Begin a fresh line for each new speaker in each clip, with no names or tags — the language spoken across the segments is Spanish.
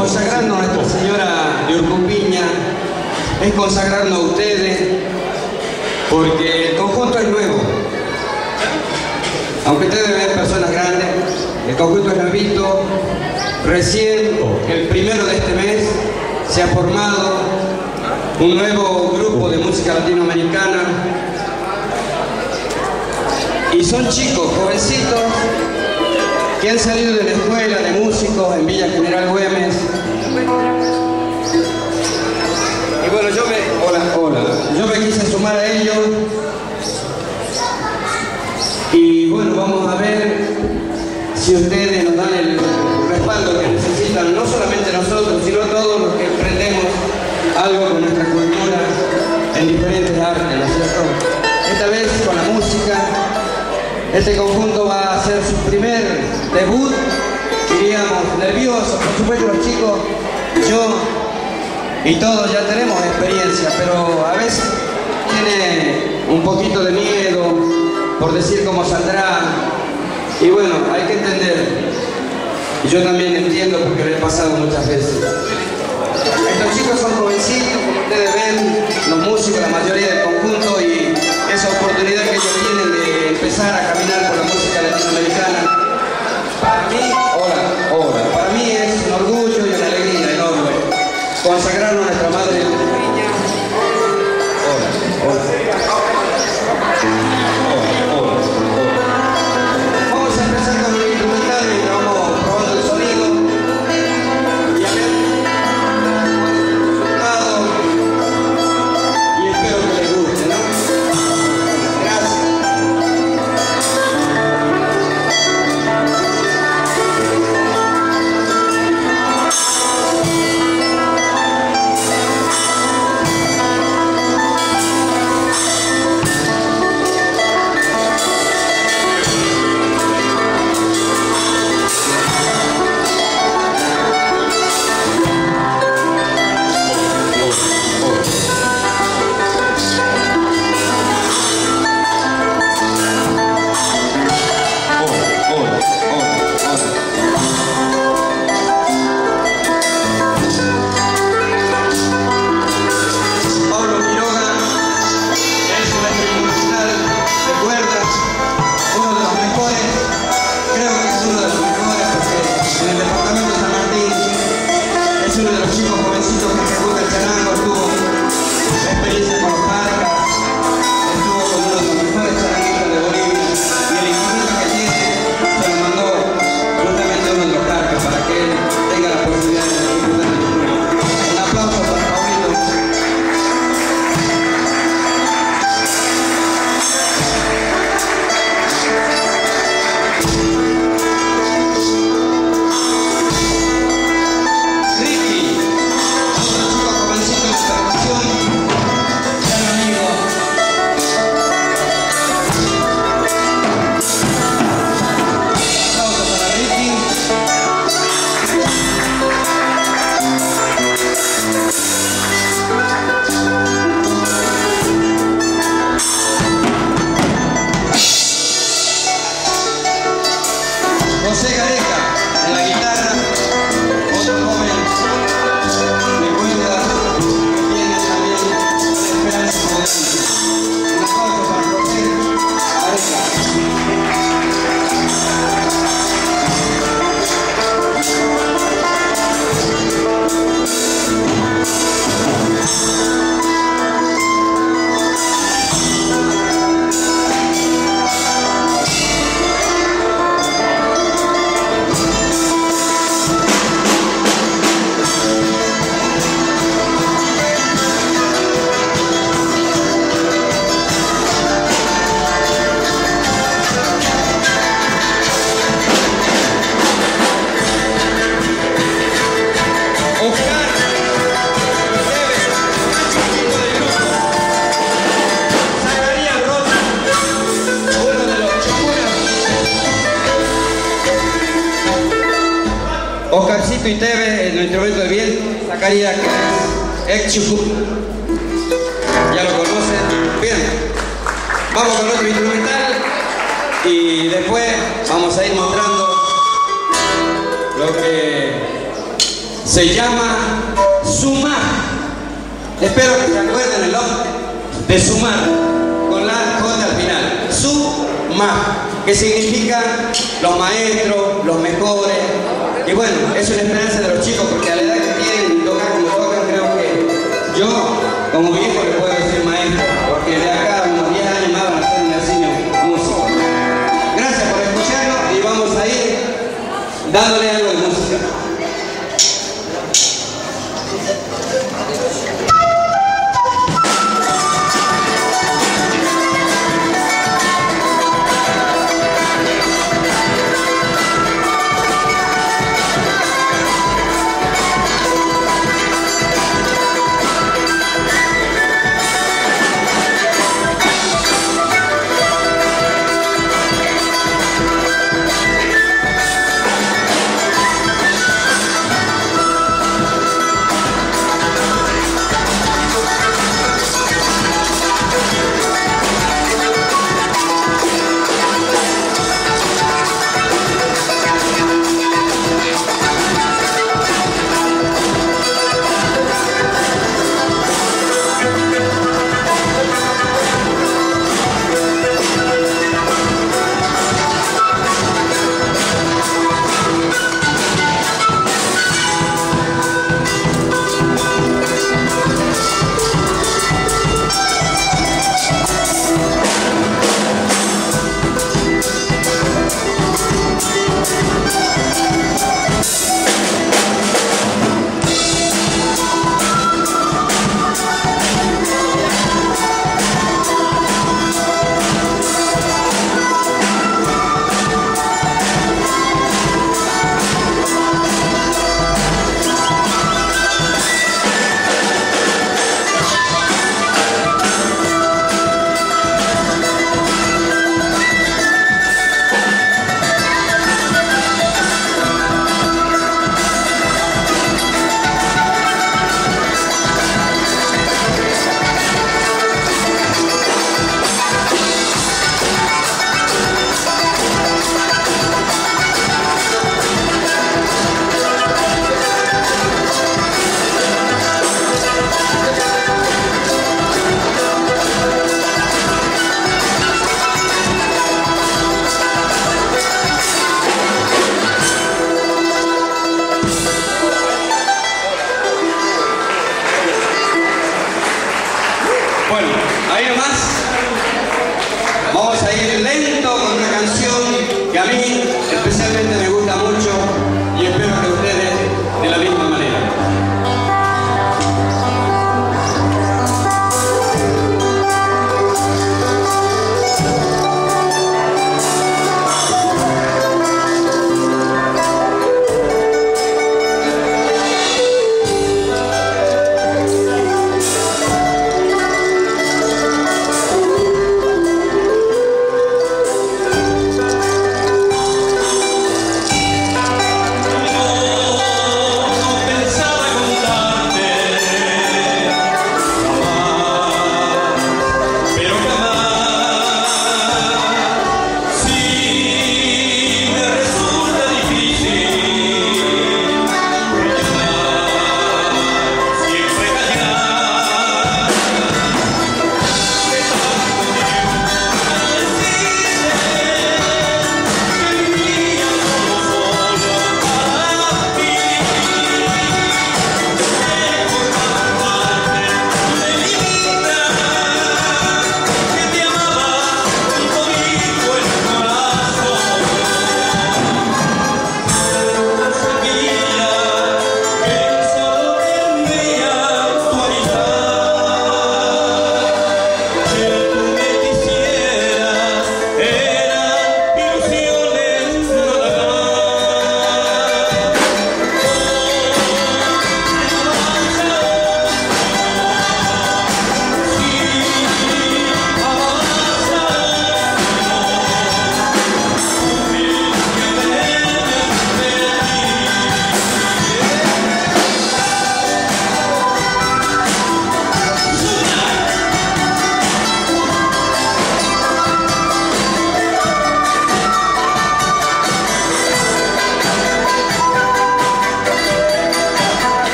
consagrarnos a Nuestra Señora de Urcupiña es consagrarnos a ustedes porque el conjunto es nuevo. Aunque ustedes ven personas grandes, el conjunto es nuevito. Recién, el primero de este mes, se ha formado un nuevo grupo de música latinoamericana y son chicos, jovencitos, que han salido de la escuela de músicos en Villa General Güemes. Bueno, yo me, hola, hola, yo me quise sumar a ellos. Y bueno, vamos a ver si ustedes nos dan el respaldo que necesitan, no solamente nosotros, sino todos los que emprendemos algo con nuestra cultura en diferentes artes, ¿no es cierto? Esta vez con la música, este conjunto va a hacer su primer debut, diríamos, nervioso, por supuesto los chicos, yo y todos ya tenemos experiencia, pero a veces tiene un poquito de miedo por decir cómo saldrá. Y bueno, hay que entender. Y yo también entiendo porque lo he pasado muchas veces. Estos chicos son jovencitos, como ustedes ven, los músicos, la mayoría del conjunto y esa oportunidad que ellos tienen de empezar a caminar por la música latinoamericana. Para mí, hola, hola, consagrarnos a nuestra madre Zacarías, que es ex chucu. Ya lo conocen. Bien, vamos con otro instrumental y después vamos a ir mostrando lo que se llama Sumar. Espero que se acuerden el nombre de Sumar, con la J al final. Sumar, que significa los maestros, los mejores. Y bueno, es una esperanza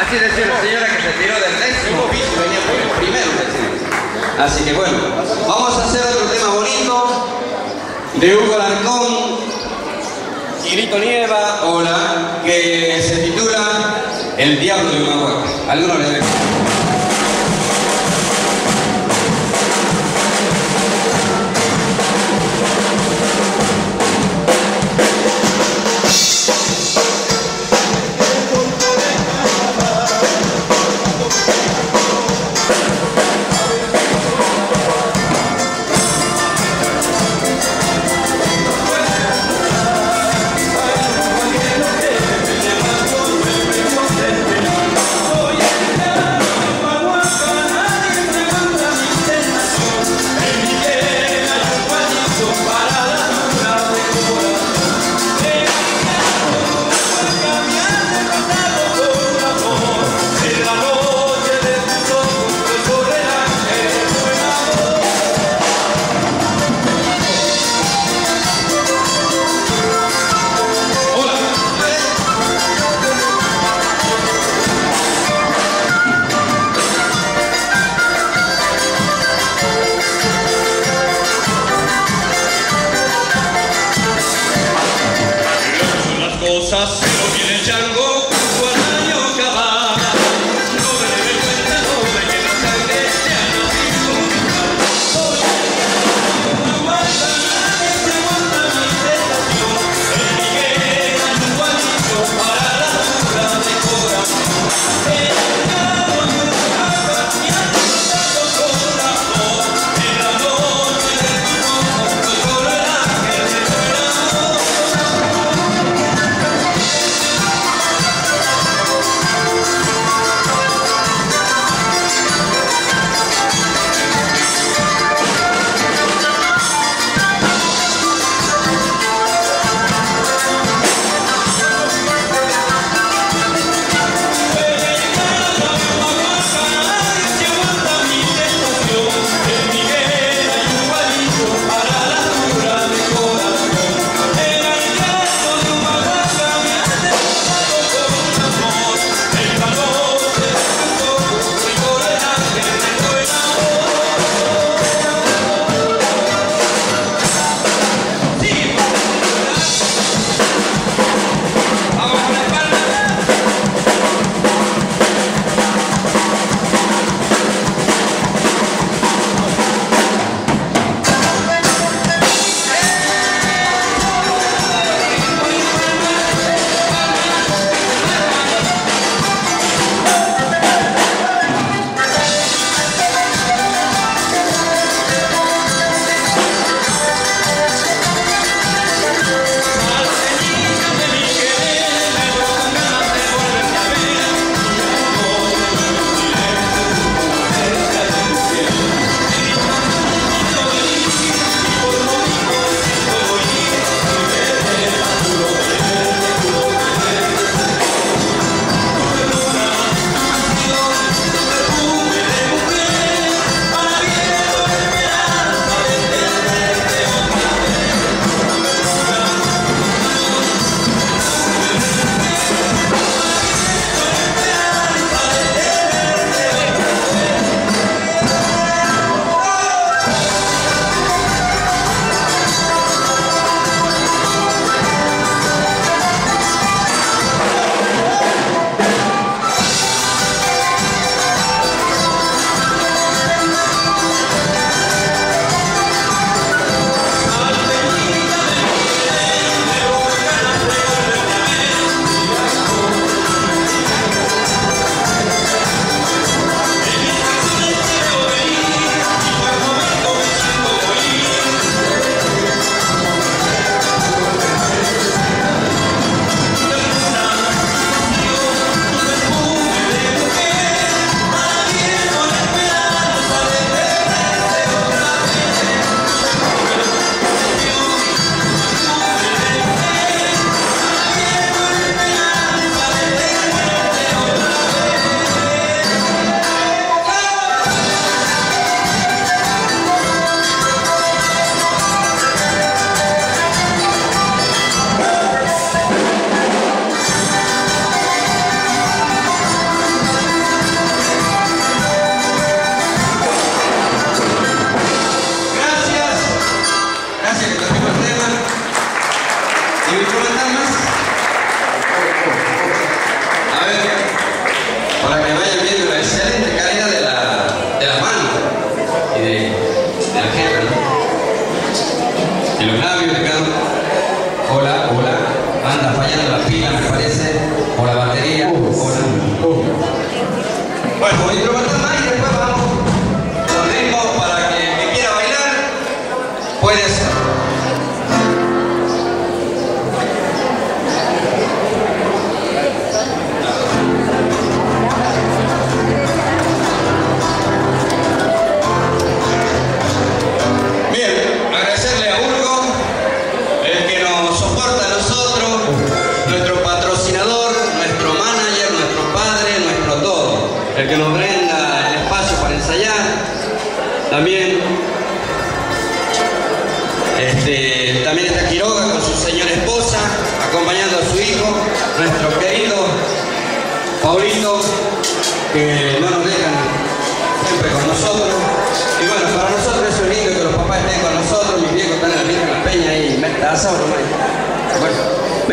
Así decía la señora que se tiró del décimo piso venía por el primero Así que bueno, vamos a hacer otro tema bonito de Hugo Larcón y Grito Nieva, hola, que se titula El Diablo de una Huaca. ¿Alguno le armonía,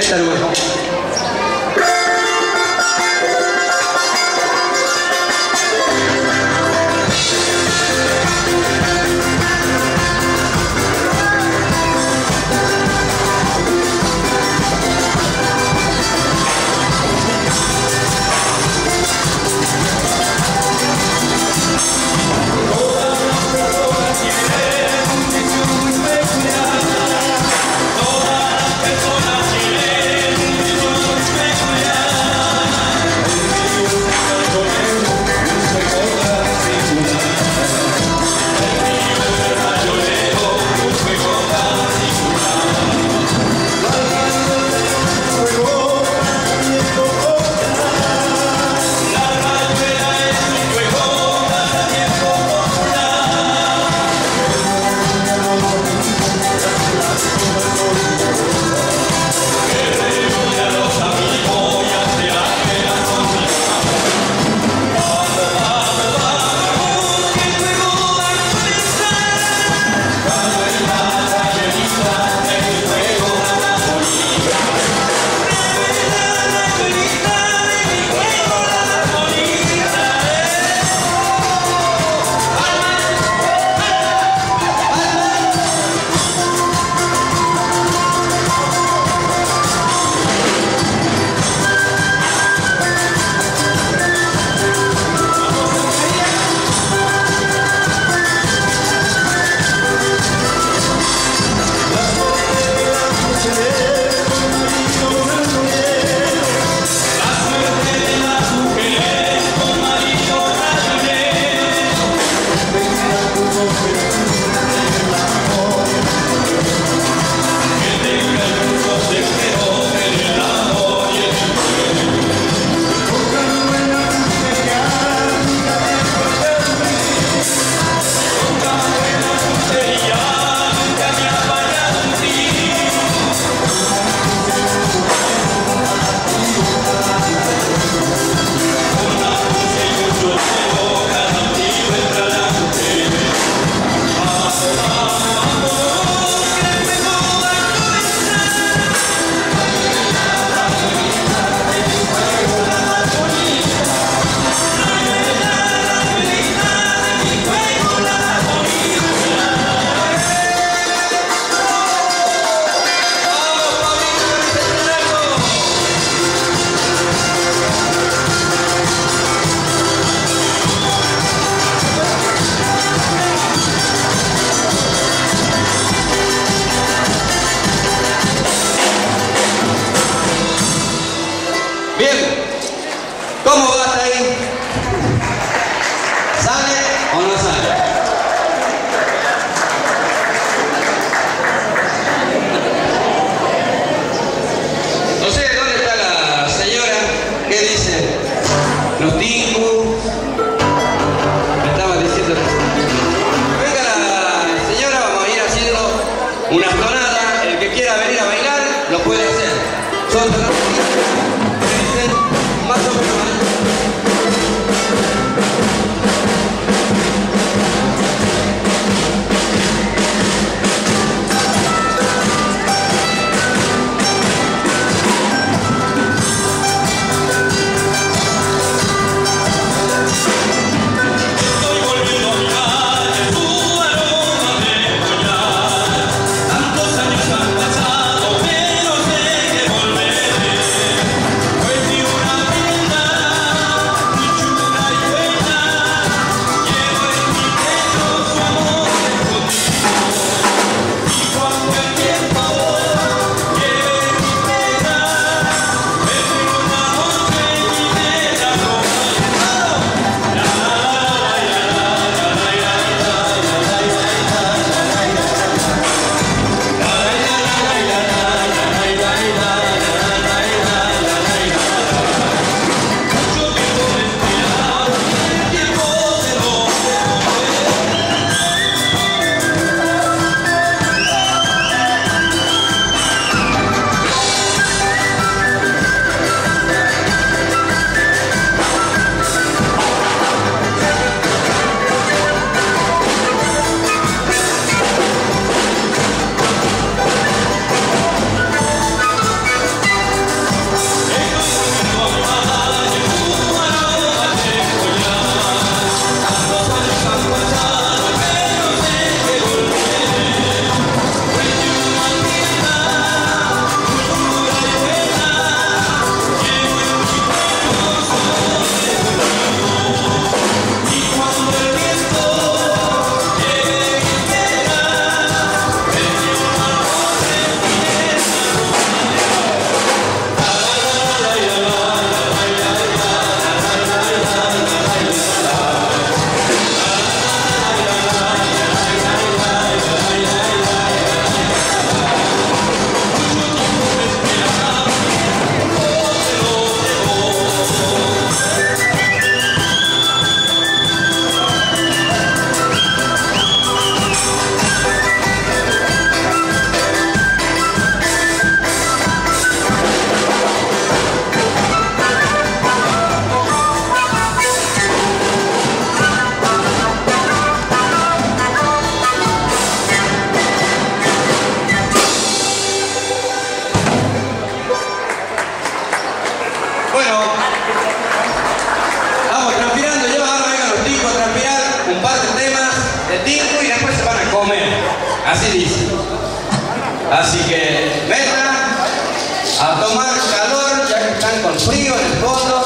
that will.
Así que vengan a tomar calor ya que están con frío en el fondo.